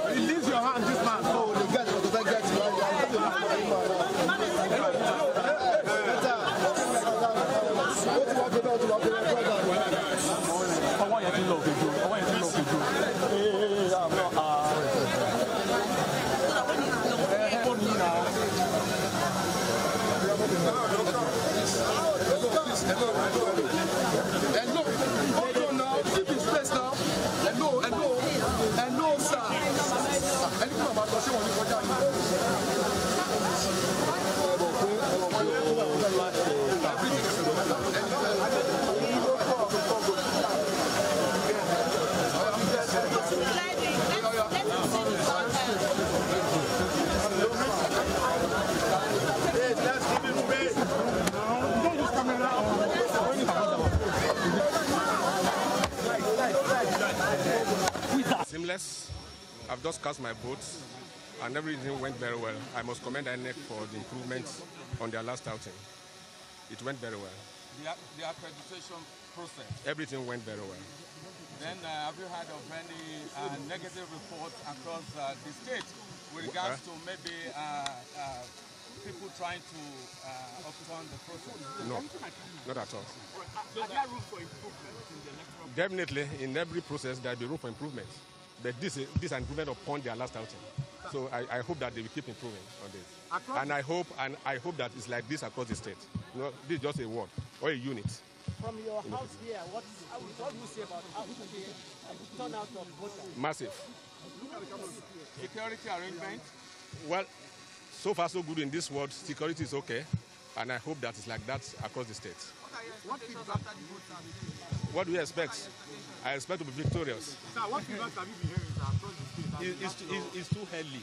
Oh, àmọ́ àà. Hello, Seamless. I've just cast my vote and everything went very well. I must commend INEC for the improvements on their last outing. It went very well. The, the accreditation process. Everything went very well. Then uh, have you heard of any uh, negative reports across uh, the state with regards to maybe uh, uh, people trying to uh, overturn the process? No, not at all. Definitely, in every process, there will be room for improvement. But this is, this is an improvement upon their last outing. So I, I hope that they will keep improving on this. And I hope and I hope that it's like this across the state. You know, this is just a ward or a unit. From your house here, what, what do you say about how the turnout of voters? Massive. Security arrangement. Well, so far so good in this world. Security is okay, and I hope that it's like that across the state. What feedback have you been What do you expect? I expect to be victorious. Sir, what feedback have you been hearing across the state? It- it's, too- it's, it's too early.